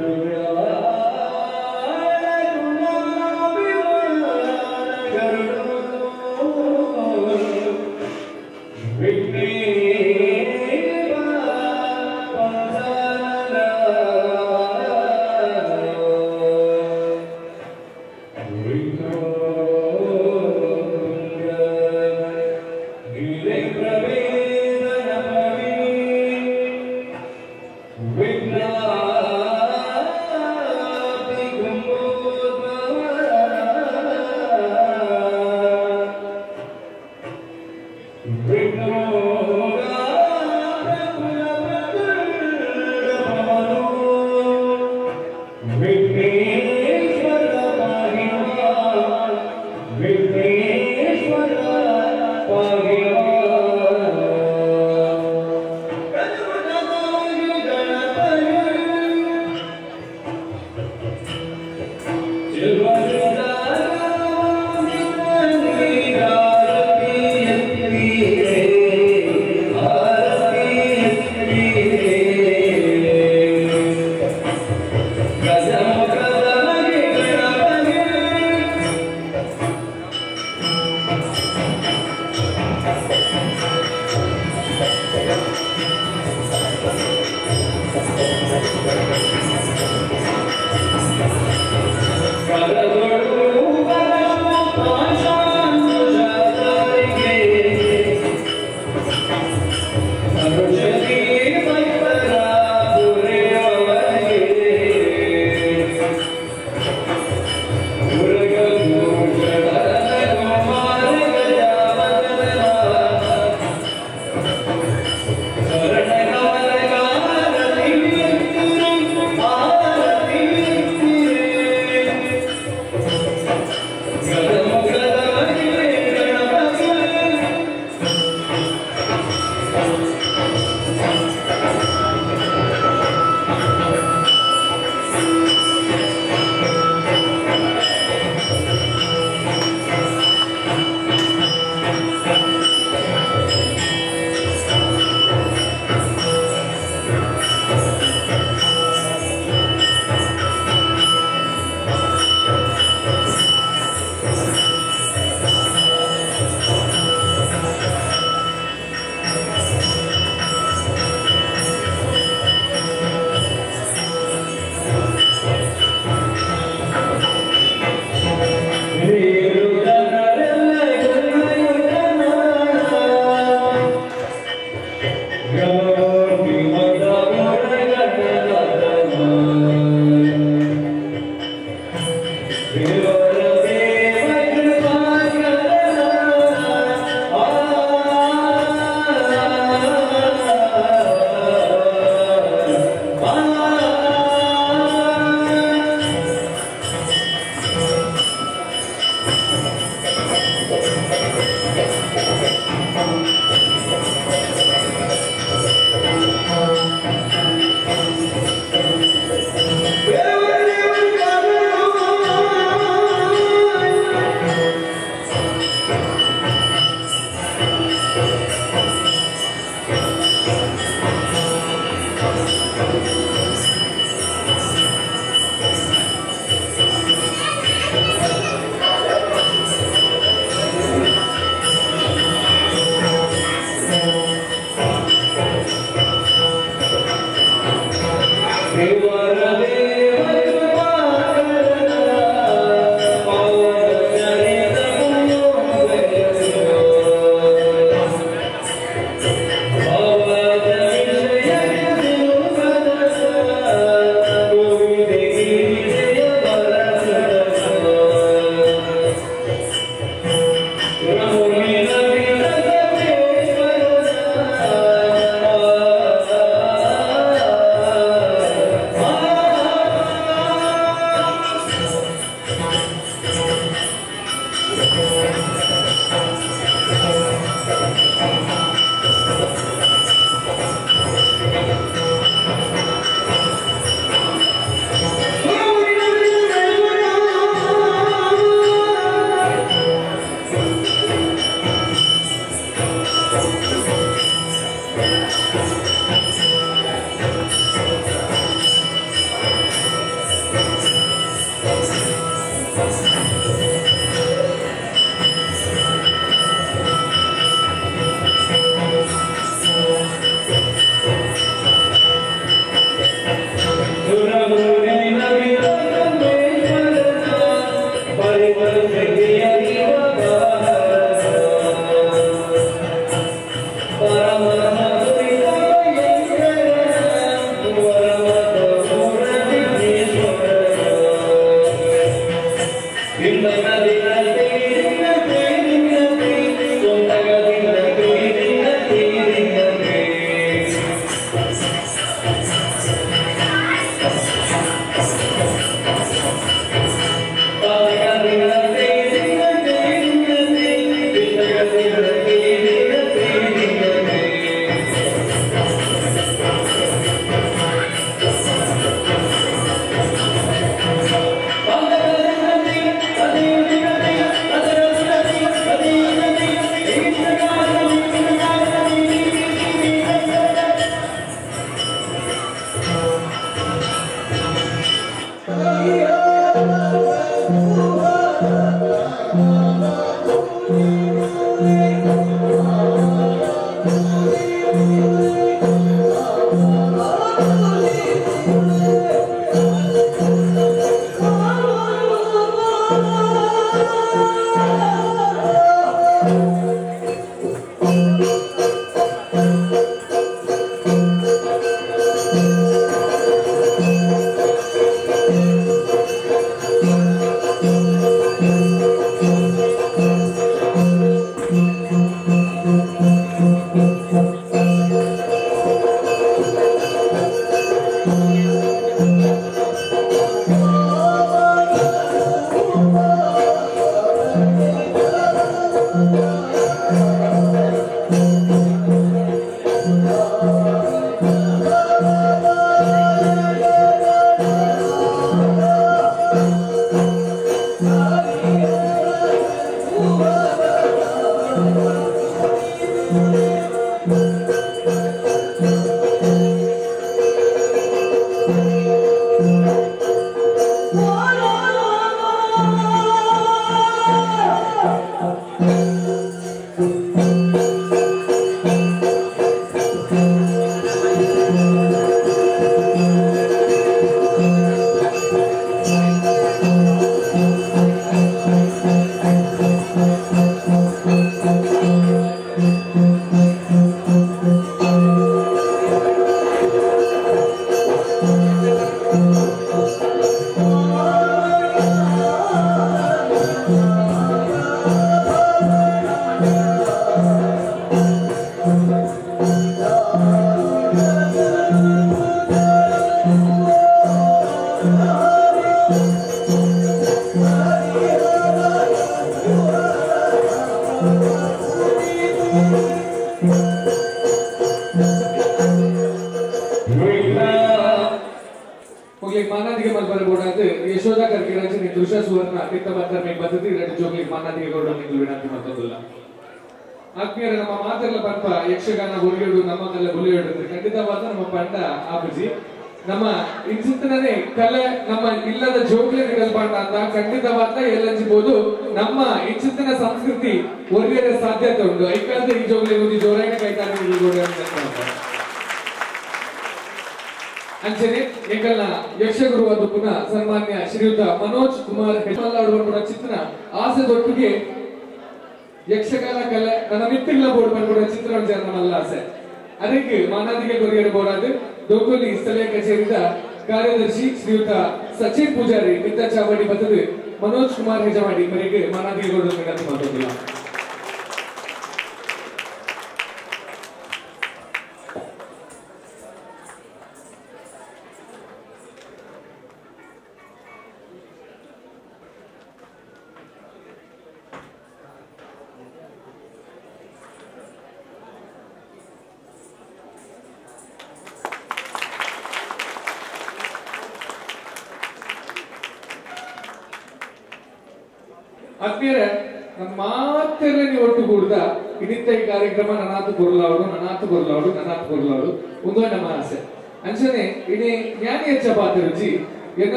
Amen.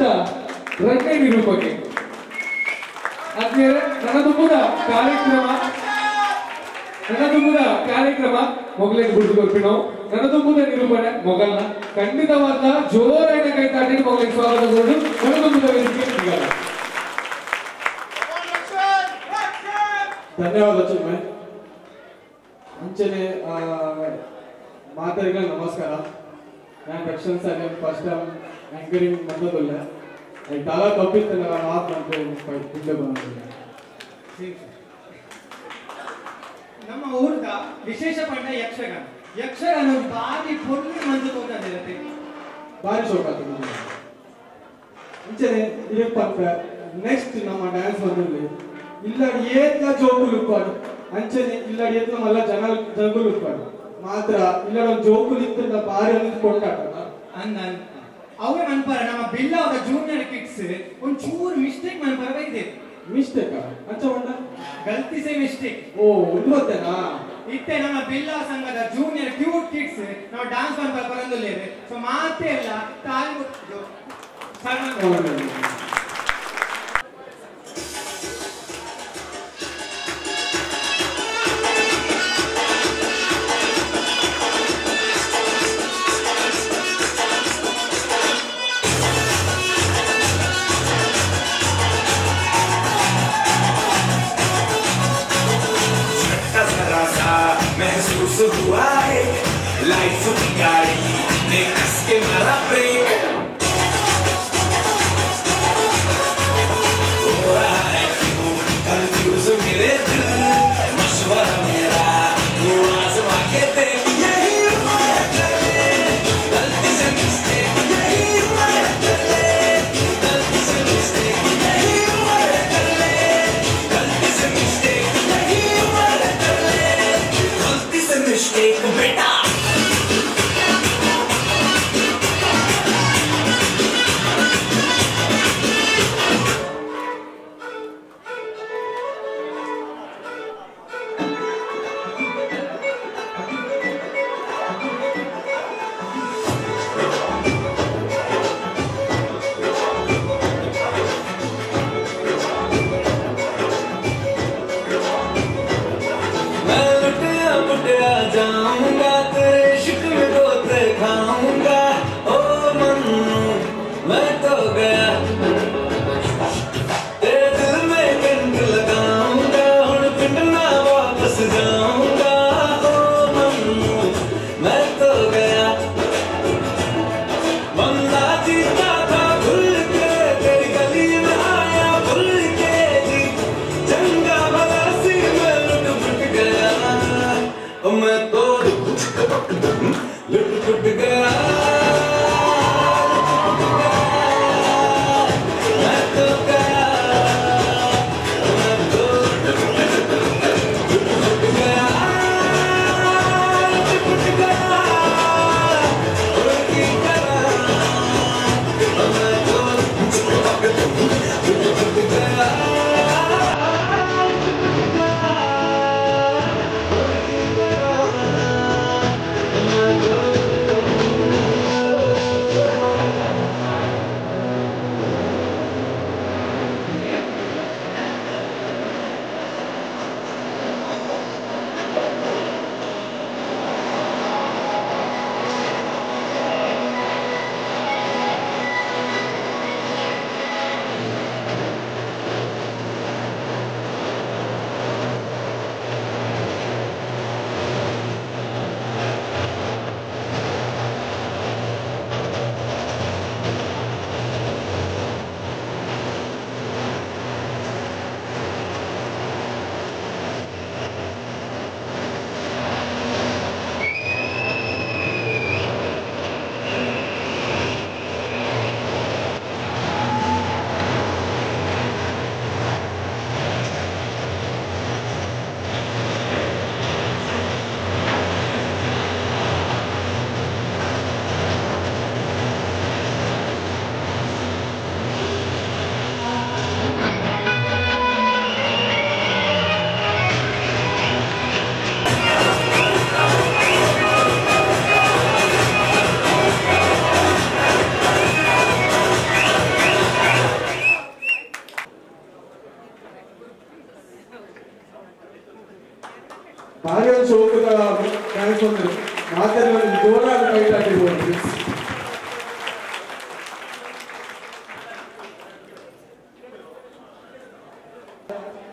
ಇದಿತ್ತ ರಡ್ಡೆ ನಿರೂಪಕಿ ಆದ್ಮೇಲೆ ನನ್ನದು ಕೂಡ ಕಾರ್ಯಕ್ರಮ ನನ್ನದು ಕೂಡ ಕಾರ್ಯಕ್ರಮ ಮೊಗಲೇ ಗುಡ್ದು ಕೊಡ್ತೀವಿ ನಾವು ನನ್ನದು ಕೂಡ ನಿರೂಪಣೆ ಮೊಗಲ್ನ ಖಂಡಿತವಾದ ಜೋರಾಗಿ ಕೈ ತಾಟಿ ಮೊಗಲಿಗೆ ಸ್ವಾಗತ ಕೊಡು ನನ್ನದು ಕೂಡ ವೇದಿಕೆ ಸಿಗಲ್ಲ ಧನ್ಯವಾದ ಚುಮ್ಮೆ ಅಂಚನೆ ಆ, ಮಾತರಿಗೆ ನಮಸ್ಕಾರ ನಾನು Rakshan sir first time anchoring ಬಂದದಿಲ್ಲ ಈ ತಲ ತಪ್ಪಿತ್ತು ನಾನು ಮಾತು ಅಂತ ಹಿಂದೆ ಬಂದಿಲ್ಲ ನಮ್ಮ ಊರ್ದ ವಿಶೇಷ ಪಂಡ ಯಕ್ಷಗಾನ ಯಕ್ಷಗಾನ ಒಂದು ಬಾರಿ ಪೊರ್ಲು ಮಂದು ತಗೊಂಡಿರುತ್ತೆ ಭಾರಿ ಶೋಕ ಆಗ್ತದೆ ಅಂಚನೆ ಇದೇ ಪಕ್ಕ ನೆಕ್ಸ್ಟ್ ನಮ್ಮ ಡ್ಯಾನ್ಸ್ ಬಂದಿರಲಿ ಇಲ್ಲ ಏತ್ಲ ಜೋಕುಲು ಉಪ್ಪಾಡು ಅಂಚನೆ ಇಲ್ಲ ಏತ್ಲ ಮಲ್ಲ ಜನ ಜಗುಲು ಉಪ್ಪಾಡು ಮಾತ್ರ ಇಲ್ಲ ಒಂದು ಜೋಕುಲು ಇತ್ತು ಭಾರಿ ಒಂದು ಕೊಂಡಾಟ ಅಂದ ಅವೇ ಮನ್ಪರ ನಮ್ಮ ಬಿಲ್ಲವರ ಜೂನಿಯರ್ ಕಿಡ್ಸ್ ಒಂದ್ ಚೂರು ಮಿಸ್ಟೇಕ್ ಮನ್ಪರ ಬೈದೆ ಮಿಸ್ಟೇಕ್ ಅಂಚ ಗಲ್ತಿ ಸೇ ಮಿಸ್ಟೇಕ್ ಓ ಒಂದು ಗೊತ್ತೇನಾ ಇತ್ತೆ ನಮ್ಮ ಬಿಲ್ಲ ಸಂಘದ ಜೂನಿಯರ್ ಕ್ಯೂಟ್ ಕಿಡ್ಸ್ ನಾವು ಡಾನ್ಸ್ ಮನ್ಪರ ಬರಂದಿಲ್ಲೇವೆ ಸೊ ಮಾತೇ ಅಲ್ಲ ಮುಟ್ಟಿದ್ದು ಸಣ್ಣ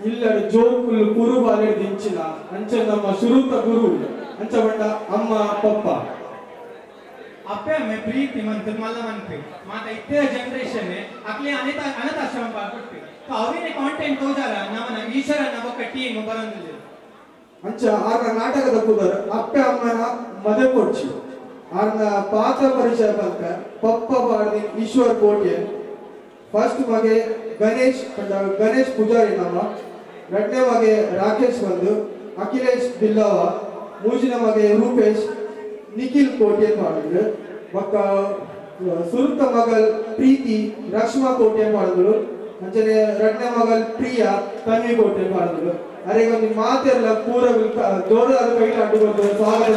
ಇಲ್ಲ ಜೋಕುಲ್ ಕುರು ಬಾಲೆ ದಿಂಚಿನ ಅಂಚ ನಮ್ಮ ಶುರುತ ಗುರು ಅಂಚ ಬಂಡ ಅಮ್ಮ ಪಪ್ಪ ಅಪ್ಪೆ ಅಮ್ಮೆ ಪ್ರೀತಿ ಮಂತ್ ಮಲ್ಲ ಮನ್ಪಿ ಮಾತ ಇತ್ತೆ ಜನರೇಷನ್ ಅಕ್ಲಿ ಅನಿತ ಅನಾಥಾಶ್ರಮ ಕೊಟ್ಟಿ ಅವಿನ ಕಾಂಟೆಂಟ್ ತೋಜಾರ ನಮ್ಮನ ಈಶ್ವರ ನಮಕ ಟೀಮ್ ಬರಂದಿಲ್ಲ ಅಂಚ ಆರ ನಾಟಕದ ಕುದರ್ ಅಪ್ಪೆ ಅಮ್ಮನ ಮದೆ ಕೊಡ್ಚಿ ಆರ್ನ ಪಾತ್ರ ಪರಿಚಯ ಬಂತ ಪಪ್ಪ ಬಾರ್ದಿ ಈಶ್ವರ್ ಕೋಟೆ. ಫಸ್ಟ್ ಮಗೆ ಗಣೇಶ್ ಗಣೇಶ್ ಪೂಜಾರಿ ನಮ್ಮ. ಎರಡನೇ ಮಗೆ ರಾಕೇಶ್ ಬಂದು, ಅಖಿಲೇಶ್ ಬಿಲ್ಲವ ಮೂಜಿನ ಮಗೆ ರೂಪೇಶ್, ನಿಖಿಲ್ ಕೋಟೆ ಮಾಡಿದ್ರು. ಮಕ್ಕ ಸುರುತ ಮಗಲ್ ಪ್ರೀತಿ, ರಶ್ಮಾ ಕೋಟೆ ಮಾಡಿದ್ರು. ಅಂಚನೆ ಎರಡನೇ ಮಗಲ್ ಪ್ರಿಯಾ, ತನ್ವಿ ಕೋಟೆ ಮಾಡಿದ್ರು. ಅರೆಗೆ ಒಂದು ಮಾತೆಲ್ಲ ಪೂರ ದೊಡ್ಡದಾದ ಕೈ ಅಡ್ಡುಕೊಂಡು ಸ್ವಾಗತ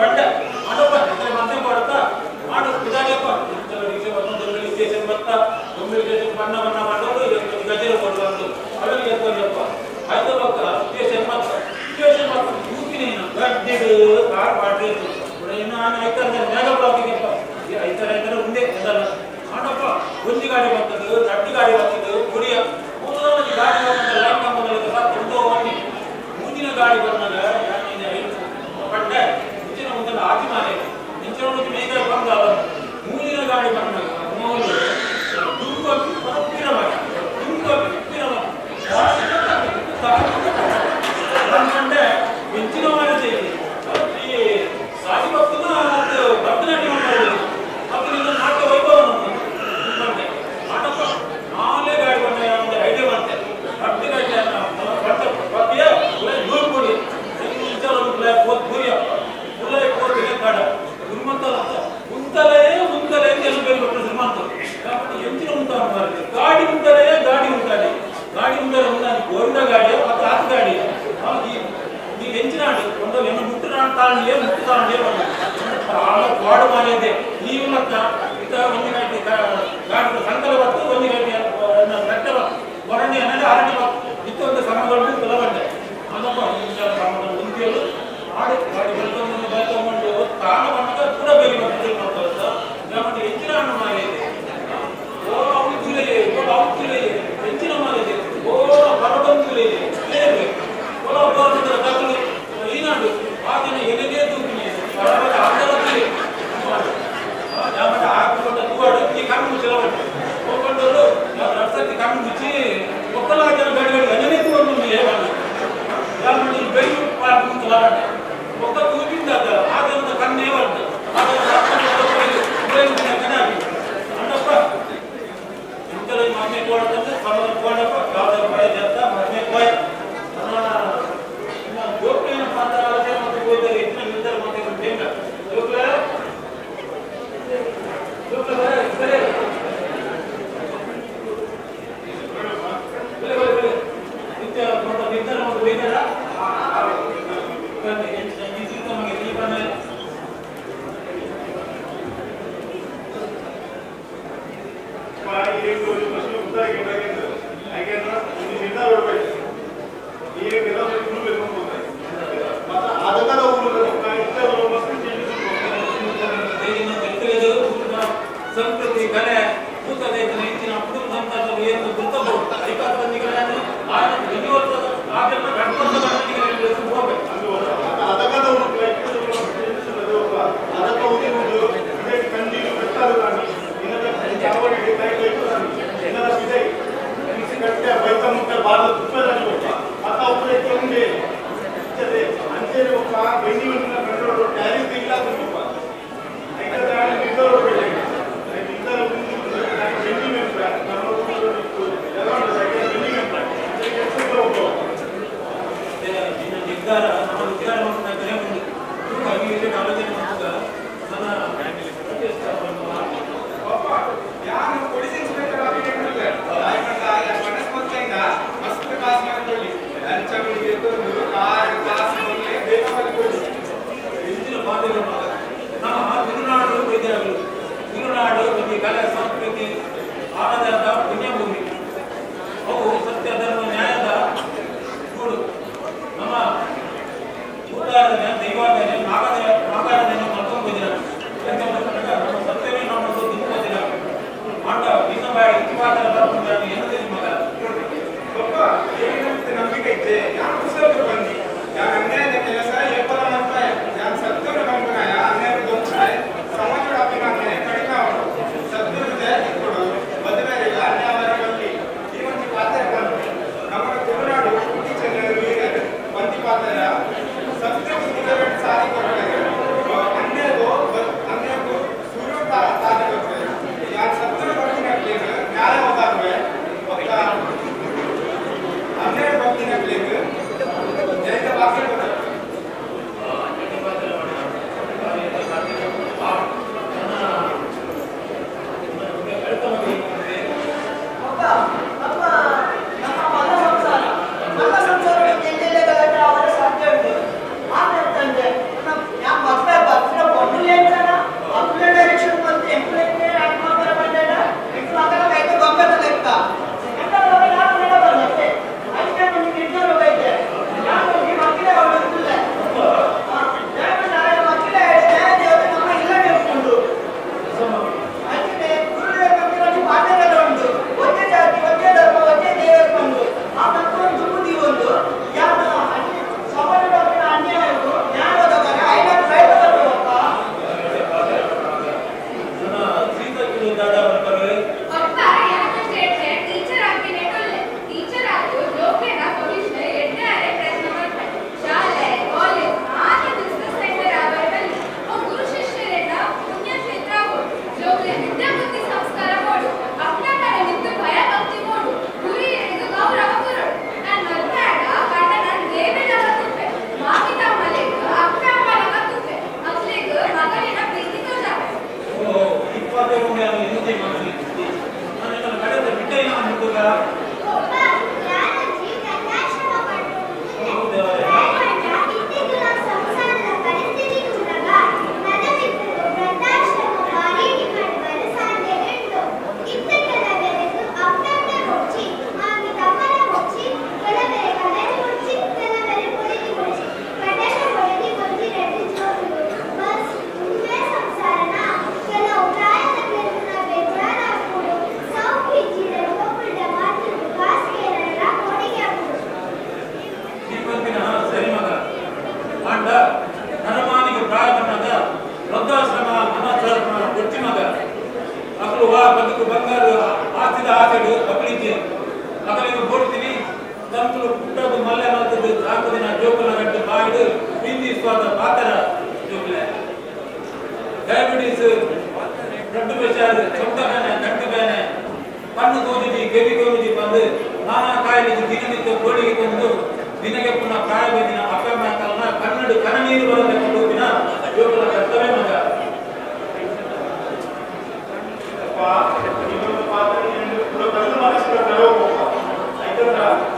ಬಂಡೆ ಮಾಡಪ್ಪ ಮತ್ತೆ ಕೊಡಪ್ಪ ಮಾಡು ಇದಾಗಪ್ಪ ಕೆಲವರಿಗೆ ಒಂದೊಂದು ರಿಜಿಸ್ಟ್ರೇಷನ್ ಬರ್ತಾ ಒಂದು ರಿಜಿಸ್ಟ್ರೇಷನ್ ಬಣ್ಣ ಬಣ್ಣ ಮಾಡೋದು ಇದೊಂದು ಗಜರ ಕೊಡುವಂದು ಅವರಿಗೆ ಎತ್ತಲ್ಲಪ್ಪ ಆಯ್ತು ಬಕ್ಕ ಸಿಚುವೇಶನ್ ಮತ್ತೆ ಸಿಚುವೇಶನ್ ಕಾರ್ ಮಾಡಬೇಕು ಇನ್ನು ನಾನು ಐತಂದ್ರೆ ಮೇಗ ಬ್ಲಾಕಿಗೆಪ್ಪ. ಈ ಐತರ ಐತರ ಮುಂದೆ ಎಂದಲ್ಲ ಮಾಡಪ್ಪ ಒಂದು ಗಾಡಿ ಬರ್ತದೆ ತಟ್ಟಿ ಗಾಡಿ ಬರ್ತದೆ ಕುಡಿಯ ಮೂರನೇ ಗಾಡಿ ಬರ್ತದೆ ಲೈನ್ ನಂಬರ್ ಒಂದು ಗಾಡಿ ಬಂದಾಗ ಪಟ್ಟೆ. రాజమానే నిత్యముడు మీద పొందాలి మూలిన గాడి పడిన మౌలు దుంగ పిరమ దుంగ పిరమ ಗಾಡಿ ಉಂಟಾರೆ ಗಾಡಿ ಉಂಟಾನೆ ಗಾಡಿ ఉంటారు ఉన్నాను గోవింద గాడి ఆ తాత గాడి. నీ పెంచినాడు. కొంత వెన్న ముట్టు నాటాలని లేదు ముట్టుతాను లేదు చాలా గోడ మానేదే నీ ఉన్న ఇంత వంది గడ్డి గాడి సంకల వస్తు వంది గడ్డి నట్ట వరండి అనేది అరణ్య ఇత్త సంబంధం పిలవండి. అందుకో సంబంధం ఉంది ఆడే Amém. ಒಂದು ಬಂಗಾರ ಆಸ್ತಿದ ಆಸೆಡು ಮಕ್ಕಳಿಗೆ ಮಕ್ಕಳಿಗೆ ಕೊಡ್ತೀವಿ ತಂತುಲು ಪುಟ್ಟದು ಮಲ್ಲೆ ಮಲ್ತದ್ದು ಸಾಕದಿನ ಜೋಕುಲ ಗಂಟೆ ಬಾಯಿಡು ಹಿಂದಿ ಸ್ವಾದ ಪಾತರ ಜೋಕುಲೆ ಡಯಾಬಿಟಿಸ್ ಬ್ಲಡ್ ಪ್ರೆಷರ್ சொந்த வேணை கட்டு வேணை பண்ணு கோஜிஜி கெவி கோஜிஜி வந்து ನಾನಾ ಕಾಯಿಲೆಗೆ ದಿನನಿತ್ಯ ಕೋಳಿಗೆ ಬಂದು ದಿನಕ್ಕೆ ಪುನಃ ಕಾಯಬೇಕಿನ ಅಪ್ಪ ಮಾಡ್ತಾರನ್ನ ಕನ್ನಡಿ ಕಣ ನೀರು ಬರಬೇಕು ದಿನ ಯೋಗದ ಕರ್ತವ್ಯ Thank you.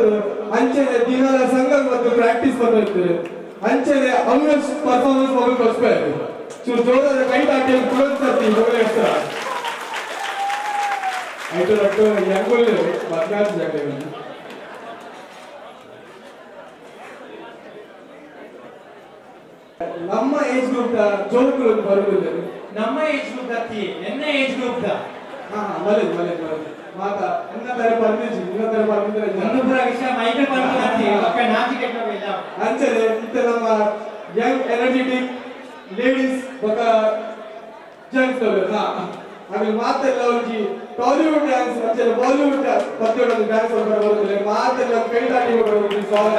ಮಂತದ್ದು ಅಂಚನೆ ದಿನದ ಸಂಘ ಮತ್ತು ಪ್ರಾಕ್ಟೀಸ್ ಬಂದಿರ್ತಾರೆ. ಅಂಚನೆ ಅವ್ರ ಪರ್ಫಾರ್ಮೆನ್ಸ್ ಮಗು ಕೊಡ್ಸ್ಬೇಕು ಚೂರು ಜೋರಾದ ಕೈ ದಾಟಿ ಹೋಗಲೇ ಇರ್ತಾರ ರಟ್ಟು ಜಾಗದಲ್ಲಿ ನಮ್ಮ ಏಜ್ ಗ್ರೂಪ್ ಜೋಕ್ಗಳು ಬರುವುದಿಲ್ಲ ನಮ್ಮ ಏಜ್ ಗ್ರೂಪ್ ದತ್ತಿ ಎನ್ನ ಏಜ್ ಗ್ರೂಪ್ ದ? ಹಾ ಮಲೇಜ್ ಮಲೇಜ್ ಮಾತಾ ಅನ್ನ ತರ ಪರ್ಮಿಜಿ ಇನ್ನ ತರ ಪರ್ಮಿಜಿ ಒಂದು ಪೂರ ವಿಷಯ ಮೈಕೆ ಬಂದು ದತ್ತಿ ಒಕ್ಕ ನಾಚಿಕೆ ಇಲ್ಲ ಅಂಚನೆ ಇಂತ ನಮ್ಮ ಯಂಗ್ ಎನರ್ಜೆಟಿಕ್ ಲೇಡೀಸ್ ಬೊಕ ಜೆಂಟ್ಸ್ ಹಾ. ಆಮೇಲೆ ಮಾತೆಲ್ಲ ಒಂಜಿ ಟಾಲಿವುಡ್ ಡ್ಯಾನ್ಸ್ ಅಂಚನೆ ಬಾಲಿವುಡ್ ಪದ್ಯಗಳು ಡ್ಯಾನ್ಸ್ ಬರೋದಿಲ್ಲ. ಮಾತೆಲ್ಲ ಕೈ ದಾಟಿ ಬರೋದು ಸಾಂಗ್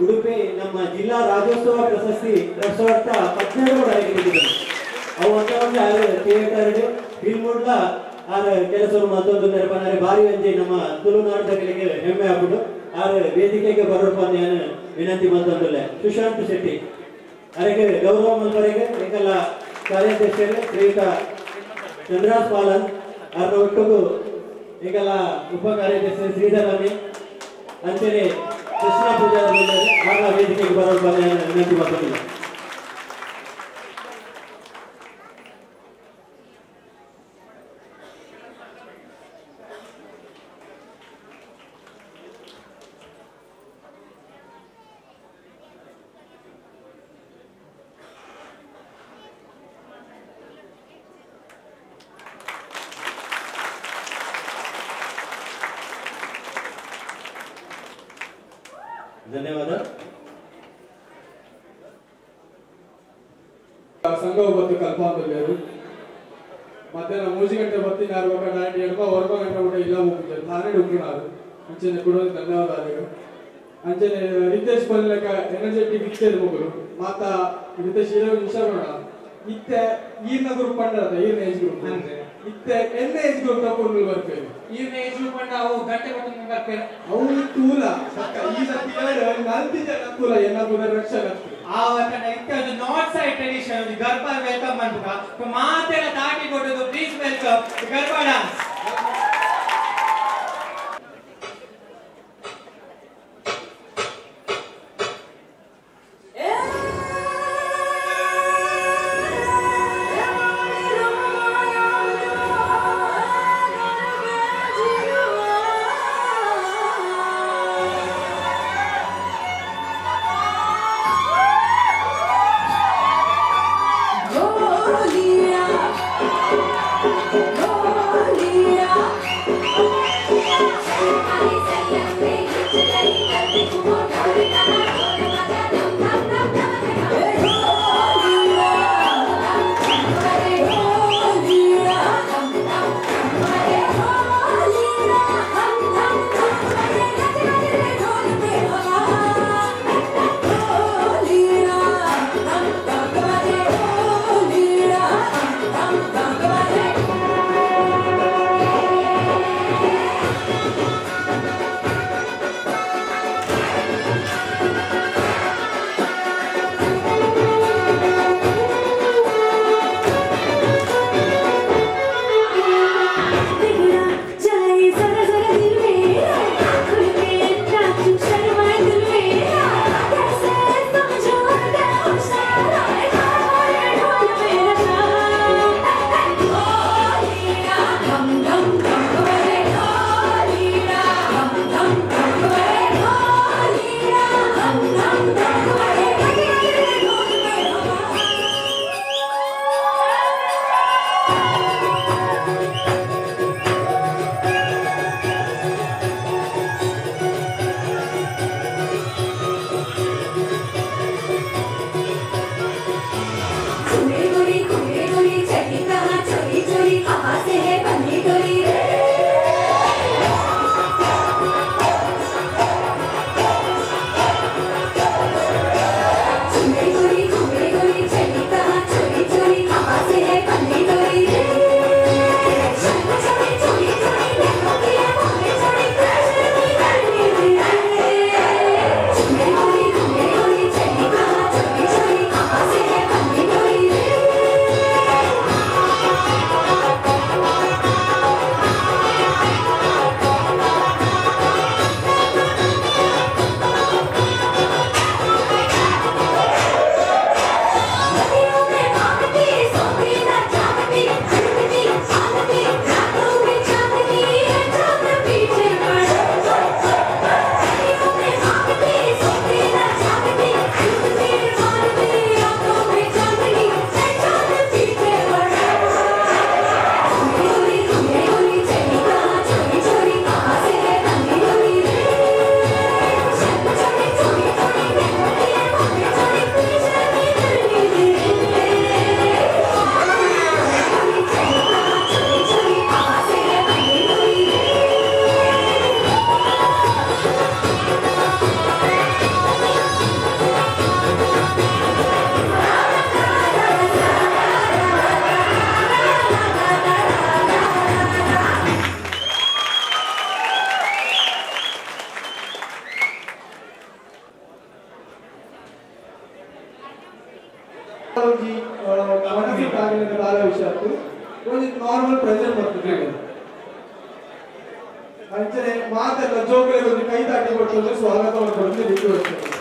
ಉಡುಪಿ ನಮ್ಮ ಜಿಲ್ಲಾ ರಾಜ್ಯೋತ್ಸವ ಪ್ರಶಸ್ತಿ ಎರಡ್ ಸಾವಿರದ ಹದಿನೇಳು ಕೂಡ ಅವು ಒಂದೊಂದು ಥಿಯೇಟರ್ ಫಿಲ್ಮ್ ಆರ ಕೆಲಸ ಮತ್ತೊಂದು ನೆರಪನಾರೆ ಭಾರಿ ಅಂಜಿ ನಮ್ಮ ತುಳುನಾಟಗಳಿಗೆ ಹೆಮ್ಮೆ ಆಗ್ಬಿಟ್ಟು ಆರು ವೇದಿಕೆಗೆ ಬರೋಪ್ಪ ನಾನು ವಿನಂತಿ ಮತ್ತೊಂದು ಸುಶಾಂತ್ ಶೆಟ್ಟಿ, ಅದಕ್ಕೆ ಗೌರವ ಮಂತ್ರಿಗೆ ಏಕೆಲ್ಲ ಕಾರ್ಯಾಧ್ಯಕ್ಷರಿಗೆ, ಶ್ರೀಯುತ ಚಂದ್ರಾಸ್ ಪಾಲನ್ ಅವರ ಒಟ್ಟಿಗೂ ಈಗೆಲ್ಲ ಉಪ ಕಾರ್ಯದರ್ಶಿ ಶ್ರೀಧರ್ ಅಂತೇಳಿ कृष्ण पूजा आगे एक बार बने नदी बात ಮೆಥಾಲಜಿ ಮೊಣಸಿ ಪ್ರಾವೀಣ್ಯತೆ ಭಾಳ ವಿಷಯ ಆಯ್ತು ಒಂದು ನಾರ್ಮಲ್ ಪ್ರೆಸೆಂಟ್ ಬರ್ತಿದ್ರಿ ಅಂಚನೆ ಮಾತೆಲ್ಲ ಜೋಗಳಿಗೆ ಒಂದು ಕೈ ತಾಟಿ ಕೊಟ್ಟು ಸ್ವಾಗತವನ್ನು ಕೊಡ್ತೀವಿ ಬಿಟ್ಟು ಹೋಗ್ತಾರೆ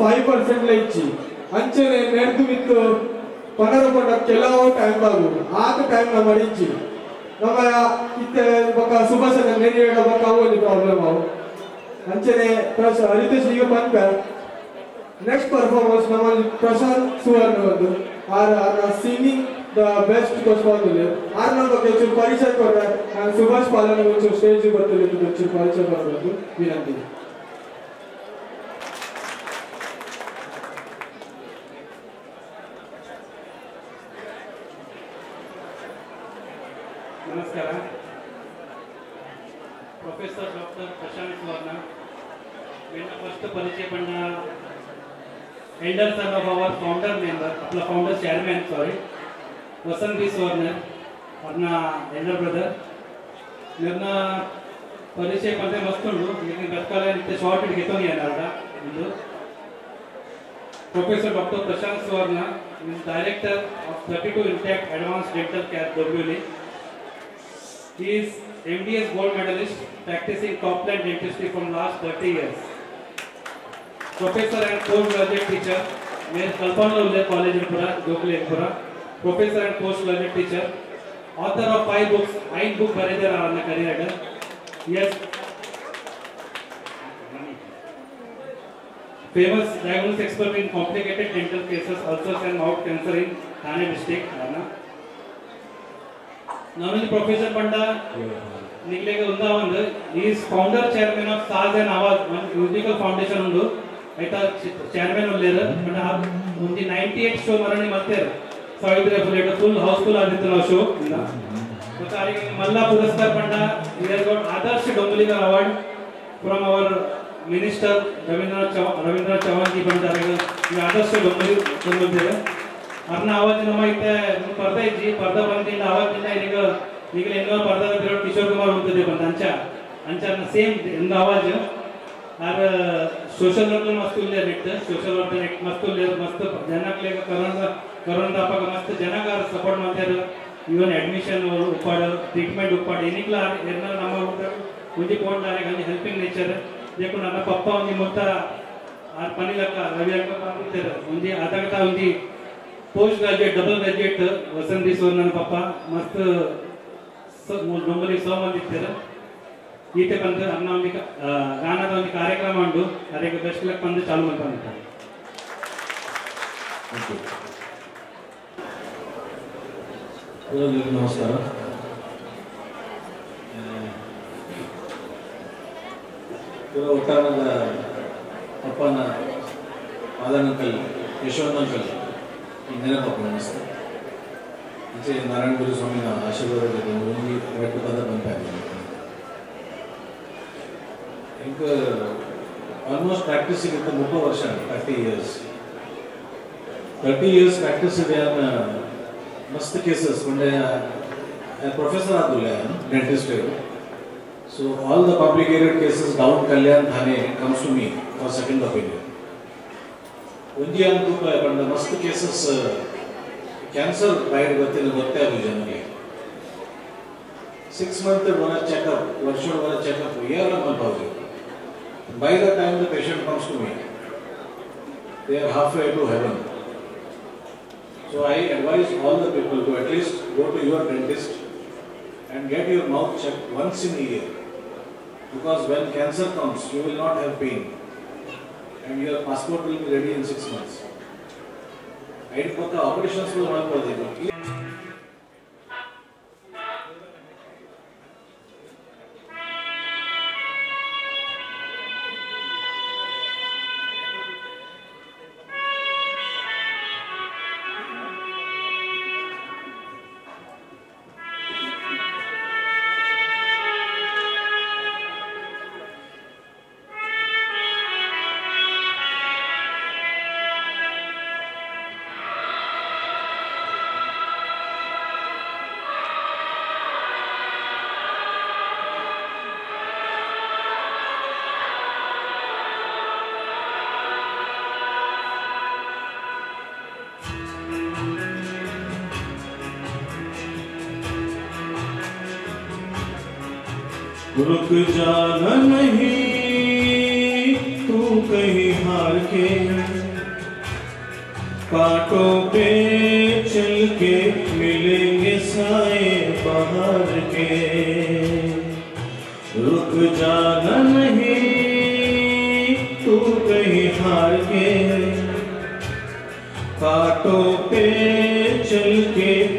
ಫೈವ್ ಪರ್ಸೆಂಟ್ ಇಚ್ಚಿ ಅಂಚನೆ ನೆಡ್ದು ಬಿತ್ತು. ಪನರ ಪಂಡ ಕೆಲವು ಟೈಮ್ ಆಗು ಆತ ಟೈಮ್ ನಮ್ಮ ಇಚ್ಚಿ ನಮ್ಮ ಇತ್ತೆ ಬೊಕ ಸುಭಾಷನ ನೆನೆ ಹೇಳೋ ಬೊಕ ಅವು ಒಂದು ಪ್ರಾಬ್ಲಮ್ ಅವು. ಅಂಚನೆ ಪ್ರಶ ರಿತೇಶ್ ಈಗ ಬಂದ ನೆಕ್ಸ್ಟ್ ಪರ್ಫಾರ್ಮೆನ್ಸ್ ನಮ್ಮ ಪ್ರಶಾಂತ್ ಸುವರ್ಣ ಬಂದು ಆರ್ ಆರ್ ಸಿಂಗಿಂಗ್ ದ ಬೆಸ್ಟ್ ಕೊಸ್ಪಾಂದುಲೆ ಆರ್ ನಮ್ಮ ಬಗ್ಗೆ ಹೆಚ್ಚು ಪರಿಚಯ ನಾನು ಸುಭಾಷ್ ಪಾಲನೆ ಒಂಚೂರು ಸ್ಟೇಜ್ ಬರ್ತದೆ ಹೆಚ್ಚು ಪರಿಚಯ ಕೊಡಬೇಕು ವಿನಂತಿ. करा प्रोफेसर डॉक्टर प्रशांत सुवर्णा यांना फ़र्स्ट परिचय पण एल्डर साहेब ऑफ़ आवर फाउंडर मेंबर आपला founder chairman sorry Vasant B सुवर्णर अपना एल्डर ब्रदर వీళ్ళ పరిచయం అంటే వస్తుండు వీళ్ళని బ్రతకాలంటే షార్ట్ గీతని అన్నారట వీళ్ళు professor doctor Prashant Suvarna is director of thirty two intact advance dental care డబ్ల్యూని He is MDS gold medalist, practicing top-line dentistry from last 30 years. Professor and postgraduate teacher, Mr. Kalpana Ullay College, Empura, Gokul Empura. Professor and postgraduate teacher, author of five books, nine book Barajar Arana Kariyada. Yes. Famous diagnosis expert in complicated dental cases, ulcers and mouth cancer in Thane district, Arana. Naveen professor ಪಂಡ ನಿಗ್ಲೆಗೆ ಉಂದ ಒಂದು is founder chairman of Saaz and Awaaz ಒಂದು musical foundation ಉಂಡು ಐತ chairman ಉಳ್ಳೇರು ಪಂಡ ಒಂದು ninety eight show ಮರಣಿ ಮತ್ತೆ ಸಾವಿರ bullet full house full ಆಗಿತ್ತು ನಾವು ಶೋ ಇಂದ ಮತ್ತೆ ಅವರಿಗೆ ಮಲ್ಲ ಪುರಸ್ಕಾರ ಪಂಡ Adarsh Dombaligar award from our minister Ravindranath Chauhan Ravindranath Chauhan ji ಬಂದಿದ್ದಾರೆ ಈಗ ಆದರ್ಶ ಡೊಂಬಲಿ ಬಂದಿದ್ದಾರೆ ಆವಾಜ್ ನಮ್ಮ ಐತೆ ಪರ್ದ ಇಜ್ಜಿ ಪರ್ದ ಬಂದಿಲ್ಲ ಆವಾಜಿಂದ ಈಗ ಈಗ ಹೆಂಗ ಪರ್ದ ಬಿರೋಡ್ ಕಿಶೋರ್ ಕುಮಾರ್ ಹೋಗ್ತದೆ ಬಂದ ಅಂಚ. ಅಂಚ ಸೇಮ್ ಹೆಂಗ ಆವಾಜ್. ಆರ್ ಸೋಷಲ್ ವರ್ಕ್ ಮಸ್ತ್ ಉಲ್ಲೆ ನೆಟ್ ಸೋಷಲ್ ವರ್ಕ್ ನೆಟ್ ಮಸ್ತ್ ಉಲ್ಲೆ ಮಸ್ತ್ ಜನಕ್ಕೆ ಕರೋನಾ ಕರೋನಾ ಅಪ್ಪಾಗ ಮಸ್ತ್ ಜನಗಾರ ಸಪೋರ್ಟ್ ಮಾಡ್ತಾರೆ ಇವನ್ ಅಡ್ಮಿಷನ್ ಉಪ್ಪಾಡ ಟ್ರೀಟ್ಮೆಂಟ್ ಉಪ್ಪಾಡ. ಏನಿಕ್ಲ ಎಲ್ಲ ನಮ್ಮ ಒಂದಿ ಪೋಂಡ್ ಆರೆ ಗಂಜಿ ಹೆಲ್ಪಿಂಗ್ ನೇಚರ್ ದೇಕು ನನ್ನ ಪಪ್ಪ ಒಂದಿ ಮುತ್ತ ಆರ್, ಪನಿಲಕ್ಕ, ರವಿ ಅಕ್ಕ ಪಾಪಿದ್ದಾರೆ ಒಂದಿ ಅದಾಗ ಒಂದಿ ಪೋಸ್ಟ್ ಗ್ರಾಜುಯೇಟ್ ಡಬಲ್ ಗ್ರಾಜುಯೇಟ್ ವಸಂತಿ ನನ್ನ ಪಪ್ಪ ಮಸ್ತ್ ಡೊಂಬಲಿ ಸೋಮಂದಿರ್ತಾರೆ ಈತೆ ಬಂದು ಅನ್ನ ಒಂದು ಗಾನದ ಒಂದು ಕಾರ್ಯಕ್ರಮ ಉಂಟು. ಅದಕ್ಕೆ ಬೆಸ್ಟ್ ಲಕ್ ಬಂದು ಚಾಲು ಮಾಡ್ತಾ ನಮಸ್ಕಾರ. ಪೂರ ಒಟ್ಟಾರದ ಅಪ್ಪನ ಆದನ್ ಅಂಕಲ್ ಯಶವಂತ್ ಅಂಕಲ್ ಈ ನೆನಪಪ್ಪ ನಮಸ್ತೆ ಈಚೆ ನಾರಾಯಣ ಗುರು ಸ್ವಾಮಿನ ಆಶೀರ್ವಾದ ಒಂದು ಎರಡು ಪದ ಬಂಪಾಗಿ ಇಂಕ ಆಲ್ಮೋಸ್ಟ್ ಪ್ರಾಕ್ಟೀಸಿಂಗ್ ಇಂತ ಮುಪ್ಪೈ ವರ್ಷ thirty years thirty years practice ಇದೆ ಮಸ್ತ್ ಕೇಸಸ್ ಒಂದೇ professor ಆದಿಲ್ಲ dentist so all the complicated cases down Kalyan Thane comes to me for second opinion ಒಂಜಿ ಅಂತೂ ಬಂದ ಮಸ್ತ್ ಕೇಸಸ್ ಕ್ಯಾನ್ಸರ್ ಬಯಡ್ ಗೊತ್ತಿಲ್ಲ ಗೊತ್ತೇ ಅದು ಜನರಿಗೆ ಸಿಕ್ಸ್ ಮಂತ್ ಒನ ಚೆಕಪ್ ವರ್ಷ ಒನ checkup year ಮಲ್ಬಹುದು by the time the patient comes to me they are half way to heaven So I advise all the people to at least go to your dentist and get your mouth checked once in a year. Because when cancer comes, you will not have pain. And your passport will be ready in six months. ಐದು ಪಕ್ಕ operations ಮಾಡ್ಬೋದು रुक जाना नहीं, तू कहीं हार के। कांटों पे चल के मिलेंगे साए बाहर के। रुक जाना नहीं, तू कहीं हार के। कांटों पे चल के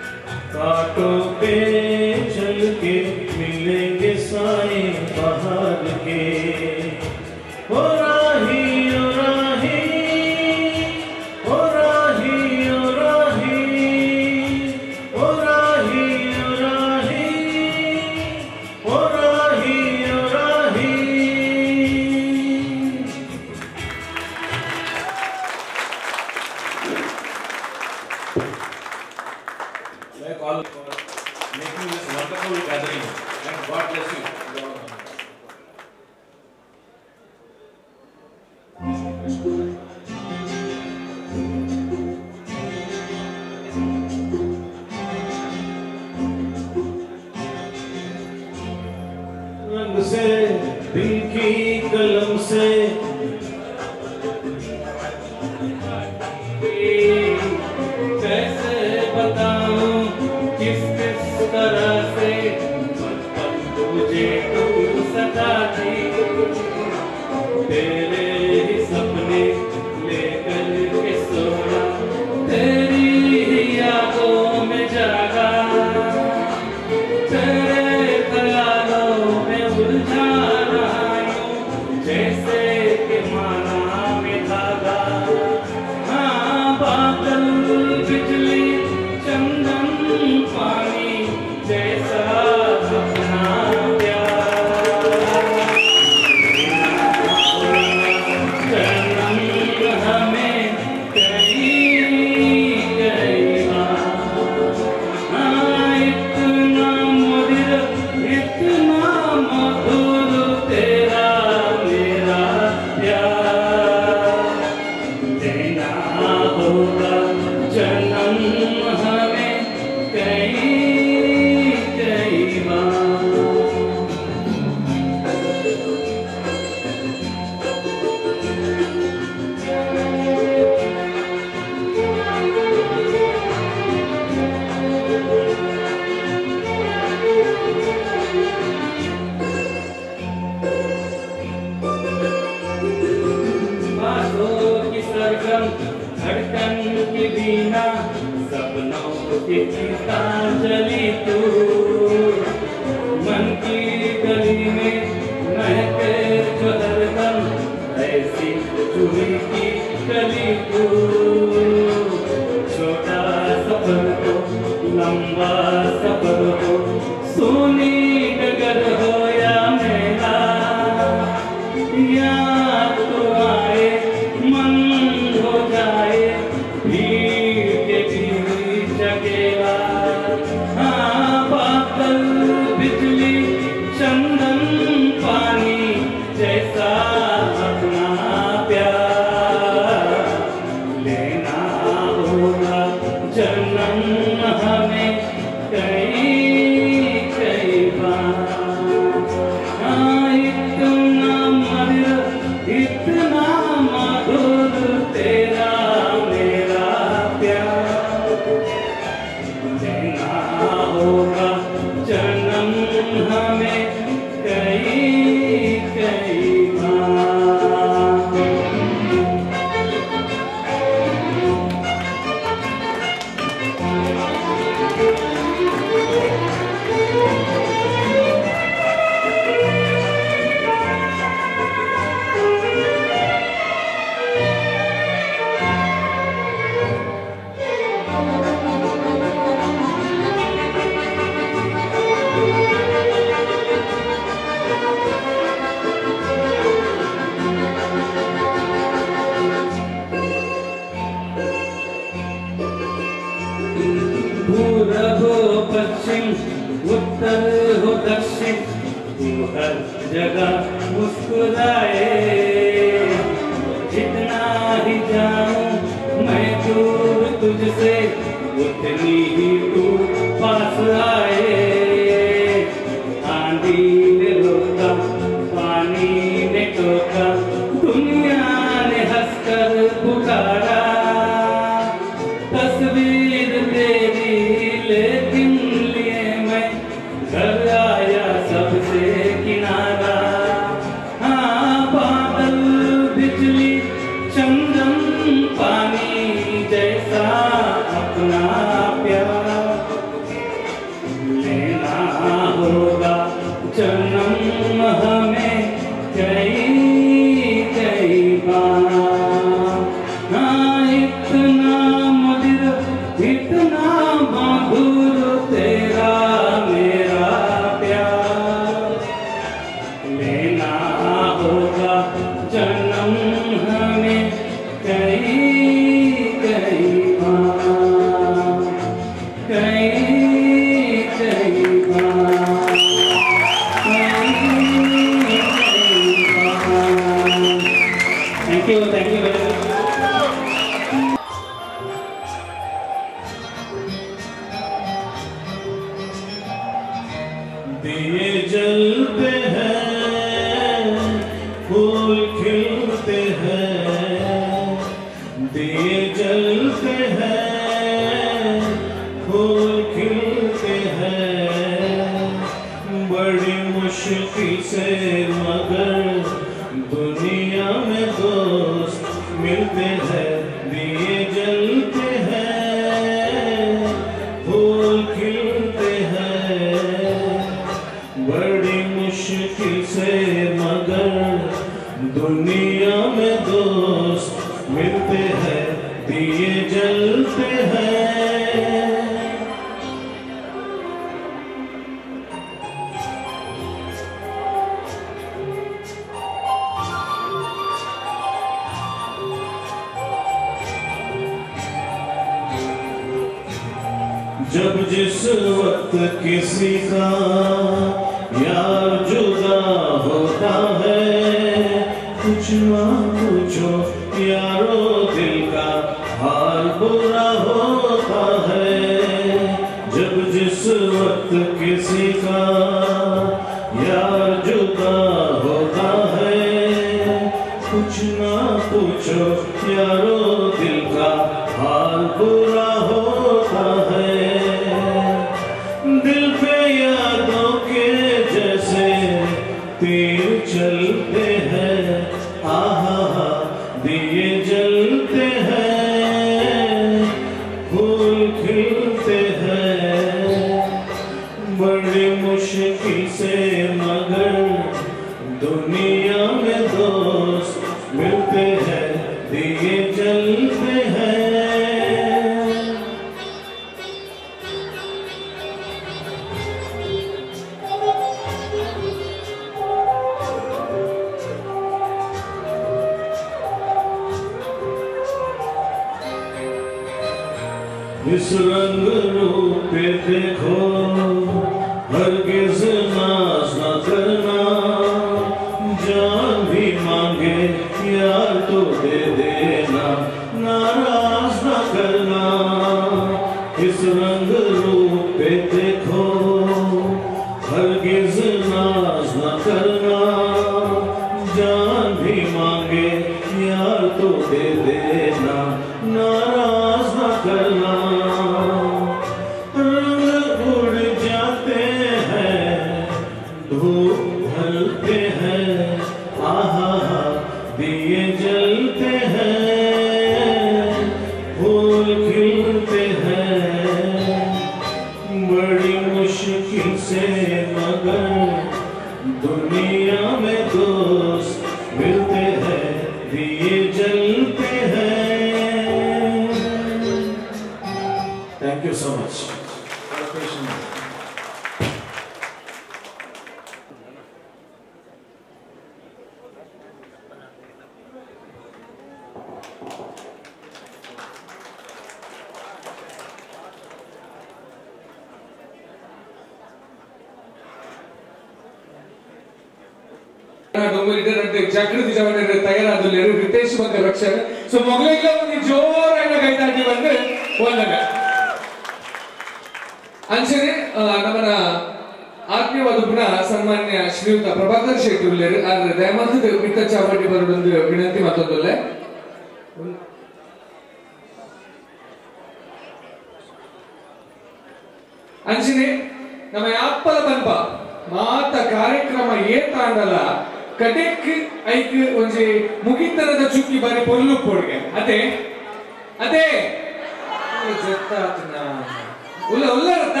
ಉಲ್ಲ ಉಲ್ಲರತ್ತ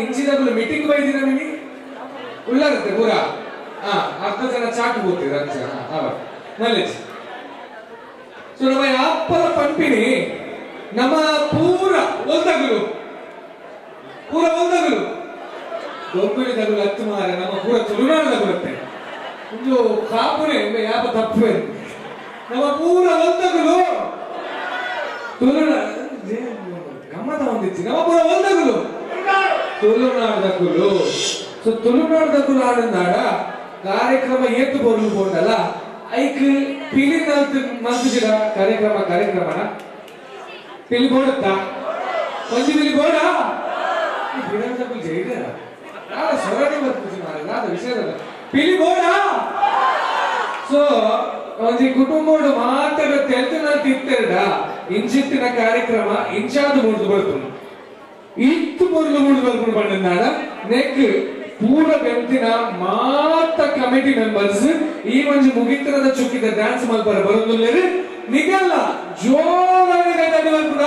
ಇಂಚಿದಬಲ್ ಮೀಟಿಂಗ್ ಬೈದಿರ ನಿಮಗೆ ಉಳ್ಳಾರತ್ತೆ ಪೂರ. ಅರ್ಧ ಜನ ಚಾಟ್ ಹೋಗ್ತೀರ ಅರ್ಧ ಜನ. ನಾಲೆಜ್ ಸೊ ನಮ್ಮ ಅಪ್ಪರ ಪಂಪಿನಿ, ನಮ್ಮ ಪೂರ ಒಂದಗಲು ಪೂರ ಒಂದಗಲು ದೊಂಗುಲಿ ತಗುಲು ಹತ್ತು ಮಾರ, ನಮ್ಮ ಪೂರ ತುಳುನಾಡು ತಗುಲುತ್ತೆ ಒಂದು ಕಾಪುನೆ ಯಾಪ ತಪ್ಪು ನಮ್ಮ ಪೂರ ಒಂದಗಲು ತುಳುನಾಡು ಗಮ್ಮತ ಹೊಂದಿತ್ತು ನಮ್ಮ ಪೂರ ಒಂದಗುಲು. ತುಳುನಾಡು ದಗುಲು ಸೊ ತುಳುನಾಡು ದಗುಲು ಆಡಂದಾಡ ಕಾರ್ಯಕ್ರಮ ಏತು ಬರಲು ಬೋಡಲ್ಲ ಐಕ್ ಪಿಲಿ ನಲ್ತು ಮಂತಿಸಿದ ಕಾರ್ಯಕ್ರಮ, ಕಾರ್ಯಕ್ರಮನ. ಪಿಲಿ ಬೋಡುತ್ತಾ ಒಂಜಿ ಪಿಲಿ ಬೋಡ ವಿಧಾನಸಭೆ ಜೈಡ ಯಾರ ಸ್ವರನೇ ಬರ್ತಿಸಿ ಮಾರಲ್ಲ ಅದು ವಿಷಯ ಪಿಲಿ ಬೋಡ ಸೊ ಒಂಜಿ ಕುಟುಂಬೋಡು ಮಾತ್ರ ನಾನು ತಿತ್ತೆರಡ ಇಂಚಿತ್ತಿನ ಕಾರ್ಯಕ್ರಮ ಇಂಚಾದು ಮುಡ್ದು ಬರ್ತುಂಡು ಇತ್ತು ಮೊದಲು ಮುಡ್ದು ಬರ್ಕೊಂಡು ಬಂದಿದ್ದಾಡ ನೆಕ್ ಪೂರ ಬೆಂತಿನ ಮಾತ ಕಮಿಟಿ ಮೆಂಬರ್ಸ್ ಈ ಒಂದು ಮುಗಿತರದ ಚುಕ್ಕಿದ ಡ್ಯಾನ್ಸ್ ಮಲ್ಪರ ಬರೋದು ನಿಗಲ್ಲ ಜೋರಾಗಿ ಕೈತಾಡಿ ಬರ್ಬಿಡ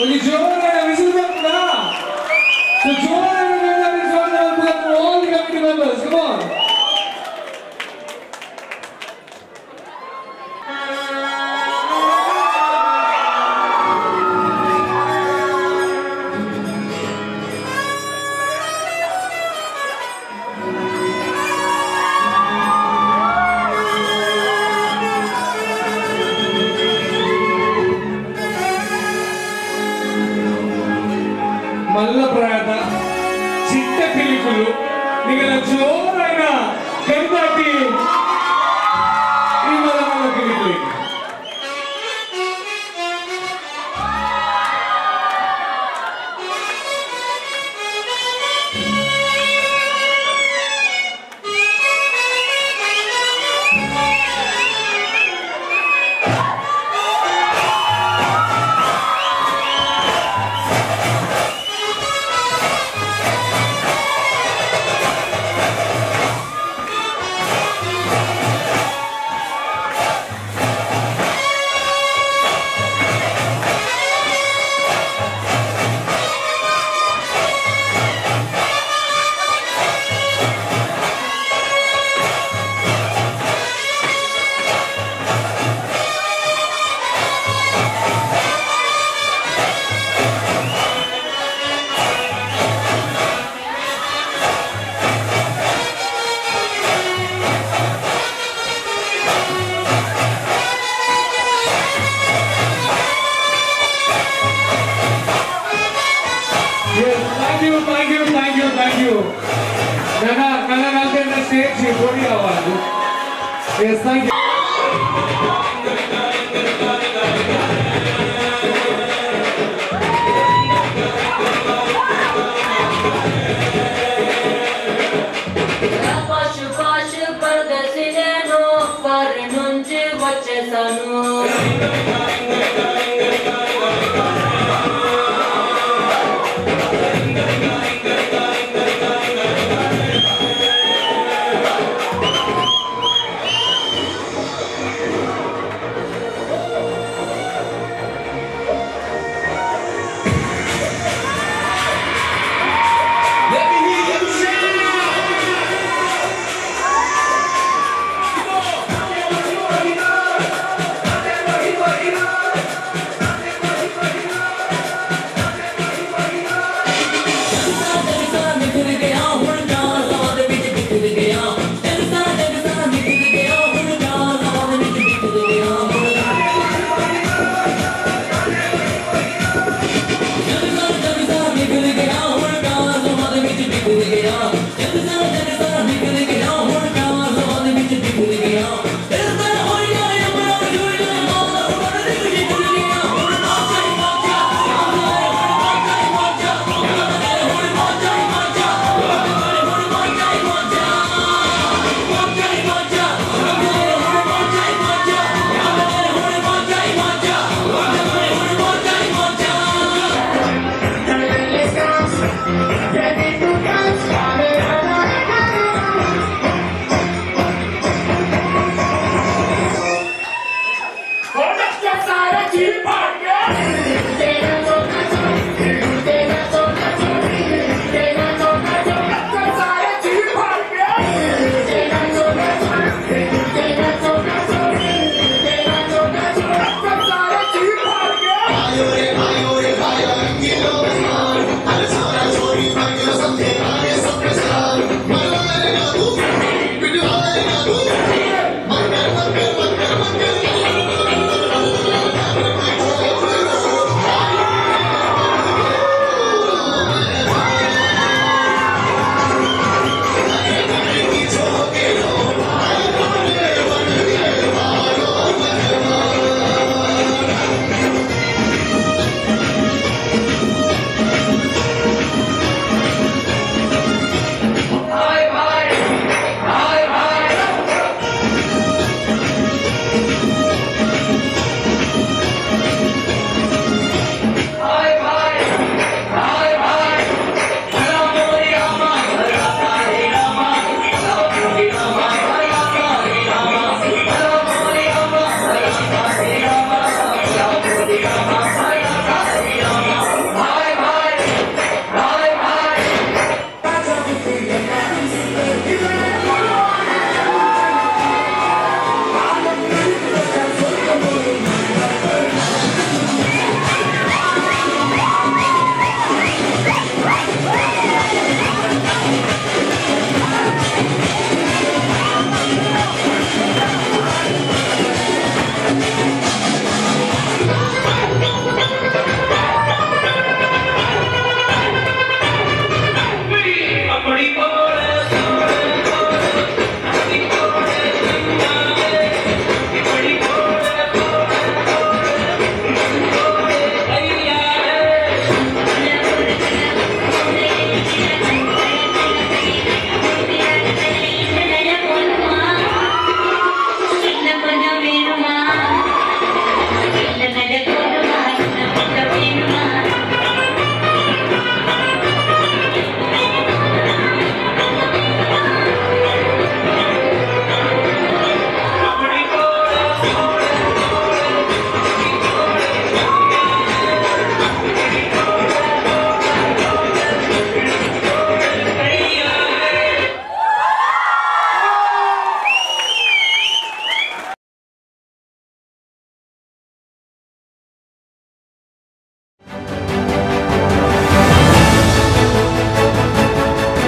ಒಂದು ಜೋರಾಗಿ ವಿಸಿಲ್ ಬರ್ಬಿಡ ಸೊ ಜೋರಾಗಿ ಜೋರಾಗಿ ಬರ್ಬಿಡ all committee members come on